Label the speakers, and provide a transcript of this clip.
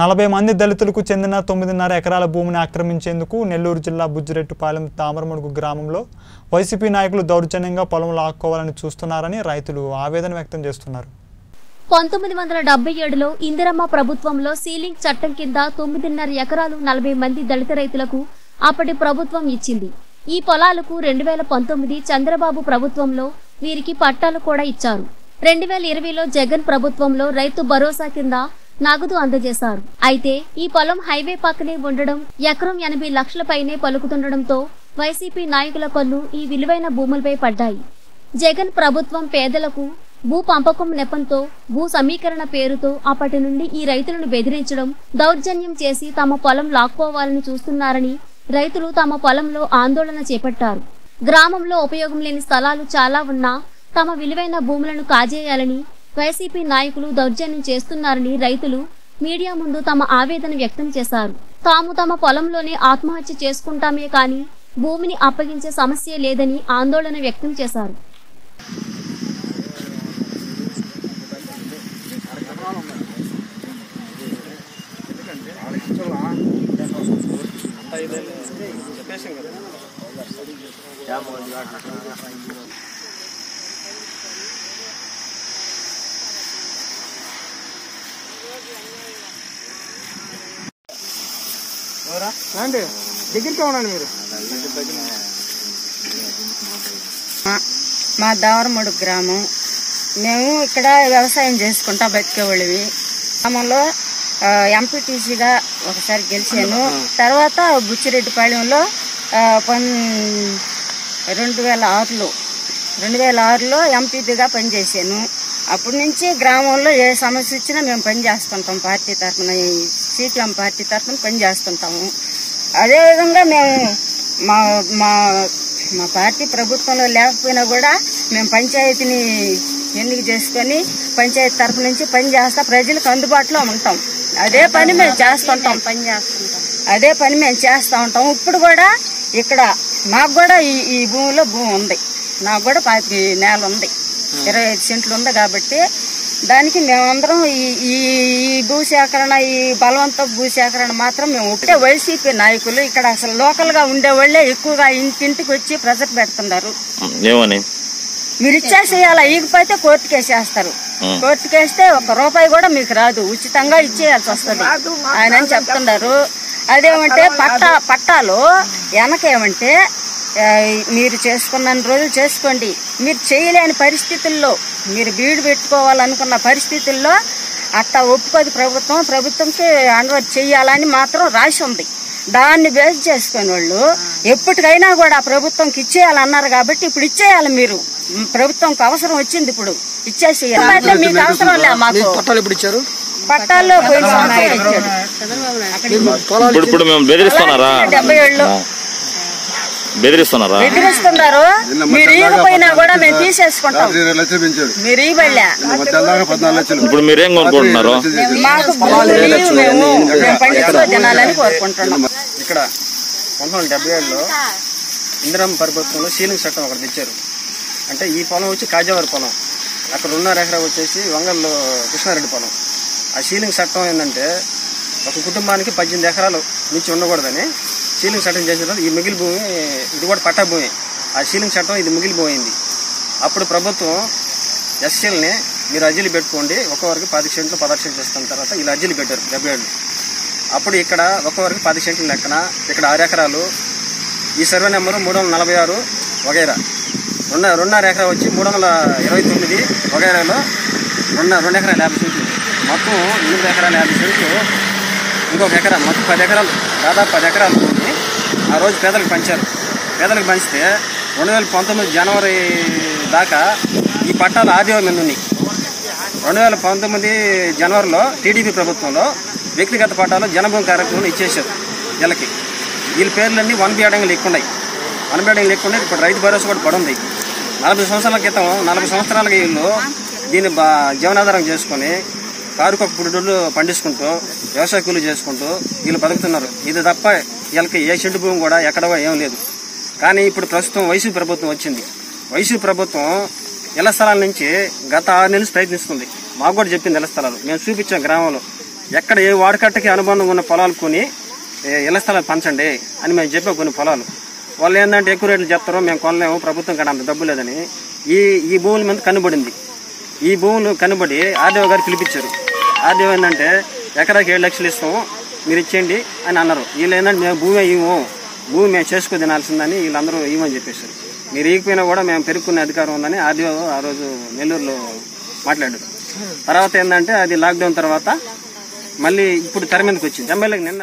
Speaker 1: నలభై మంది దళితులకు చెందిన తొమ్మిదిన్నర ఎకరాల భూమిని ఆక్రమించేందుకు నెల్లూరు జిల్లా బుజ్జిరెట్టుపాలెం తామరముడుగు గ్రామంలో వైసీపీ నాయకులు దౌర్జన్యంగా పొలం లాక్కోవాలని చూస్తున్నారని రైతులు ఆవేదన వ్యక్తం చేస్తున్నారు.
Speaker 2: పంతొమ్మిది వందల డెబ్బై ఏడులో ఇందిరమ్మ ప్రభుత్వంలో సీలింగ్ చట్టం కింద తొమ్మిదిన్నర ఎకరాలు నలభై మంది దళిత రైతులకు అప్పటి ప్రభుత్వం ఇచ్చింది. ఈ పొలాలకు రెండు వేల పంతొమ్మిది చంద్రబాబు ప్రభుత్వంలో వీరికి పట్టాలు కూడా ఇచ్చారు. రెండు వేల ఇరవైలో జగన్ ప్రభుత్వంలో రైతు భరోసా కింద నగదు అందజేశారు. అయితే ఈ పొలం హైవే పక్కనే ఉండడం ఎకరం ఎనభై లక్షల పైనే పలుకుతుండడంతో వైసీపీ నాయకుల కళ్ళు ఈ విలువైన భూములపై పడ్డాయి. జగన్ ప్రభుత్వం పేదలకు భూ పంపకం నెపంతో భూ సమీకరణ పేరుతో అప్పటి నుండి ఈ రైతులను బెదిరించడం దౌర్జన్యం చేసి తమ పొలం లాక్కోవాలని చూస్తున్నారని రైతులు తమ పొలంలో ఆందోళన చేపట్టారు. గ్రామంలో ఉపయోగం లేని స్థలాలు చాలా ఉన్నా తమ విలువైన భూములను కాజేయాలని వైసీపీ నాయకులు దౌర్జన్యం చేస్తున్నారని రైతులు మీడియా ముందు తమ ఆవేదన వ్యక్తం చేశారు. తాము తమ పొలంలోనే ఆత్మహత్య చేసుకుంటామే కానీ భూమిని అప్పగించే సమస్య లేదని ఆందోళన వ్యక్తం చేశారు.
Speaker 3: రండి. దగ్గరికి ఉండండి మీరు.
Speaker 4: మా- దావరముడు గ్రామం. మేము ఇక్కడ వ్యవసాయం చేసుకుంటా బతికేవాళ్ళవి గ్రామంలో ఎంపీటీసీగా ఒకసారి గెలిచాను. తర్వాత బుచ్చిరెడ్డిపాళెంలో పన్ రెండు వేల ఆరులో రెండు వేల ఆరులో ఎంపీటీగా పనిచేశాను. అప్పటి నుంచి గ్రామంలో ఏ సమస్య వచ్చినా మేము పనిచేస్తుంటాం పార్టీ తరఫున. సిపిఎం పార్టీ తరఫున పనిచేస్తుంటాము అదేవిధంగా మేము మా మా మా పార్టీ ప్రభుత్వంలో లేకపోయినా కూడా మేము పంచాయతీని ఎన్నిక చేసుకొని పంచాయతీ తరఫు నుంచి పని చేస్తా ప్రజలకు అందుబాటులో ఉంటాం. అదే పని మేము చేస్తుంటాం. పని చేస్తుంటాం. అదే పని మేము చేస్తూ ఉంటాం. ఇప్పుడు కూడా ఇక్కడ నాకు కూడా ఈ ఈ భూమిలో భూమి ఉంది. నాకు కూడా పాతి నేల ఉంది. ఇరవై ఐదు సెంట్లు ఉంది కాబట్టి దానికి మేమందరం ఈ ఈ ఈ భూసేకరణ ఈ బలవంత భూసేకరణ మాత్రం మేము ఒకటే వైసీపీ నాయకులు. ఇక్కడ అసలు లోకల్గా ఉండేవాళ్ళే ఎక్కువగా ఇంటింటికి వచ్చి ప్రెజర్ పెడుతున్నారు.
Speaker 5: ఏమని?
Speaker 4: మీరు ఇచ్చేసేయాలా? ఈగిపోతే కోర్టుకి వేసేస్తారు కోర్టుకి వేస్తే ఒక రూపాయి కూడా మీకు రాదు. ఉచితంగా ఇచ్చేయాల్సి వస్తుంది. ఆయన అని చెప్తున్నారు. అదేమంటే పట్టా పట్టాలు వెనకేమంటే మీరు చేసుకున్న రోజులు చేసుకోండి. మీరు చేయలేని పరిస్థితుల్లో మీరు బీడు పెట్టుకోవాలనుకున్న పరిస్థితుల్లో అట్లా ఒప్పుకోదు ప్రభుత్వం. ప్రభుత్వంకి అండర్ చెయ్యాలని మాత్రం రాసి ఉంది. దాన్ని బేస్ చేసుకుని వాళ్ళు ఎప్పటికైనా కూడా ప్రభుత్వంకి ఇచ్చేయాలన్నారు కాబట్టి ఇప్పుడు ఇచ్చేయాలి మీరు. ప్రభుత్వంకి అవసరం వచ్చింది ఇప్పుడు. ఇచ్చేసేయాలి. అయితే మీకు అవసరం లే మాకు.
Speaker 3: పట్టాలు ఎప్పుడు ఇచ్చారు?
Speaker 4: పట్టాల్లో పోయిన సంవత్సరం ఇచ్చాడు.
Speaker 3: పొలాలు
Speaker 5: ఇప్పుడు ఇప్పుడు మేము బెదిరిస్తున్నారా?
Speaker 4: డెబ్బై ఏళ్ళు.
Speaker 5: బెదిరిస్తున్నారా?
Speaker 4: బెదిరిస్తున్నారు. మీరు ఈగిపోయినా కూడా మేము తీసేసుకుంటాం.
Speaker 6: రాత్రి ఇరవై లక్షలు పెంచాడు
Speaker 4: మీరు ఈబళ్ళా
Speaker 6: మధ్యాహ్నం పద్నాలుగు లక్షలు
Speaker 5: ఇప్పుడు మీరేం కొనుక్కుంటున్నారు?
Speaker 4: మాకు భూములు మేము మేము పండించుకో తినాలని కోరుకుంటున్నాం.
Speaker 3: ఇక్కడ పంతొమ్మిది వందల డెబ్బై ఏడులో ఇందిరమ్మ ప్రభుత్వంలో సీలింగ్ చట్టం ఒకటి తెచ్చారు. అంటే ఈ పొలం వచ్చి కాజావారి పొలం. అక్కడ ఉన్నర ఎకరా వచ్చేసి వంగల్లో కృష్ణారెడ్డి పొలం. ఆ సీలింగ్ చట్టం ఏంటంటే ఒక కుటుంబానికి పద్దెనిమిది ఎకరాలు మించి ఉండకూడదని సీలింగ్ చట్టం చేసిన తర్వాత ఈ మిగిలి భూమి ఇది కూడా పట్టా భూమి. ఆ సీలింగ్ చట్టం ఇది మిగిలిపోయింది. అప్పుడు ప్రభుత్వం ఎస్సీలని మీరు అర్జీలు పెట్టుకోండి ఒక్కొక్కరికి పది సెంట్లు పదహారు సెంట్లు ఇస్తున్న తర్వాత వీళ్ళు అర్జీలు పెట్టారు డెబ్బై ఏళ్ళు అప్పుడు ఇక్కడ ఒక్కొక్కరికి పది సెంట్లు లెక్కన ఇక్కడ ఆరు ఎకరాలు ఈ సర్వే నెంబరు మూడు వందల నలభై ఆరు వగైరా. రెండు రెండున్నర ఎకరా వచ్చి మూడు వందల ఇరవై తొమ్మిది వగైరాలో రెండు రెండు ఎకరాల యాభై సెంట్లు. మొత్తం ఎనిమిది ఎకరాల యాభై సెంట్లు ఇంకొక ఎకరా మొత్తం పది ఎకరాలు దాదాపు పది ఎకరాలు. ఆ రోజు పేదలకు పంచారు. పేదలకు పంచితే రెండు వేల పంతొమ్మిది జనవరి దాకా ఈ పట్టాలు ఆర్డీఓ మీద ఉన్నాయి. రెండు వేల పంతొమ్మిది జనవరిలో టీడీపీ ప్రభుత్వంలో వ్యక్తిగత పట్టాలు జనభూమి కార్యక్రమం ఇచ్చేసారు వీళ్ళకి. వీళ్ళ పేర్లన్నీ వన్ బి అడంగులు ఎక్కువ ఉన్నాయి వన్ బి అడంగులు ఎక్కువ ఉన్నాయి ఇప్పుడు రైతు భరోసా కూడా పడుంది. నలభై సంవత్సరాల క్రితం నలభై సంవత్సరాలకి వీళ్ళు దీన్ని బా జీవనాధారం చేసుకొని కారుకొక పురుడులు పండించుకుంటూ వ్యవసాయ కూలీ చేసుకుంటూ వీళ్ళు బతుకుతున్నారు. ఇది తప్ప వీళ్ళకి ఏ చెట్టు భూమి కూడా ఎక్కడో ఏం లేదు. కానీ ఇప్పుడు ప్రస్తుతం వైసీపీ ప్రభుత్వం వచ్చింది. వైసీపీ ప్రభుత్వం ఇళ్ళ స్థలాల నుంచి గత ఆరు నెలలు ప్రయత్నిస్తుంది. మాకు కూడా చెప్పింది ఇళ్ళ స్థలాలు. మేము చూపించాం గ్రామంలో. ఎక్కడ ఏ వాడకట్టకి అనుబంధం ఉన్న పొలాలు కొని ఇళ్ళ స్థలాలు పంచండి అని మేము చెప్పాం కొన్ని పొలాలు. వాళ్ళు ఏంటంటే ఎక్కువ రేట్లు చెప్తారో మేము కొనలేము ప్రభుత్వం కానీ అంత డబ్బు లేదని ఈ ఈ భూముల మీద కనబడింది. ఈ భూములు కనబడి ఆర్డీఓ గారు పిలిపించారు. ఆర్డీఓ ఏంటంటే ఎకరాకి ఏడు లక్షలు ఇస్తాము. మీరు ఇచ్చేయండి అని అన్నారు. వీళ్ళు ఏంటంటే మేము భూమి ఇవ్వము. భూమి మేము చేసుకో తినాల్సిందని వీళ్ళందరూ ఇవ్వమని చెప్పేశారు. మీరు ఇవ్వకపోయినా కూడా మేము పెరుక్కునే అధికారం ఉందని ఆర్డీఓ ఆ రోజు నెల్లూరులో మాట్లాడారు. తర్వాత ఏంటంటే అది లాక్డౌన్ తర్వాత మళ్ళీ ఇప్పుడు తెర మీదకి వచ్చింది. ఎమ్మెల్యేకి నిన్న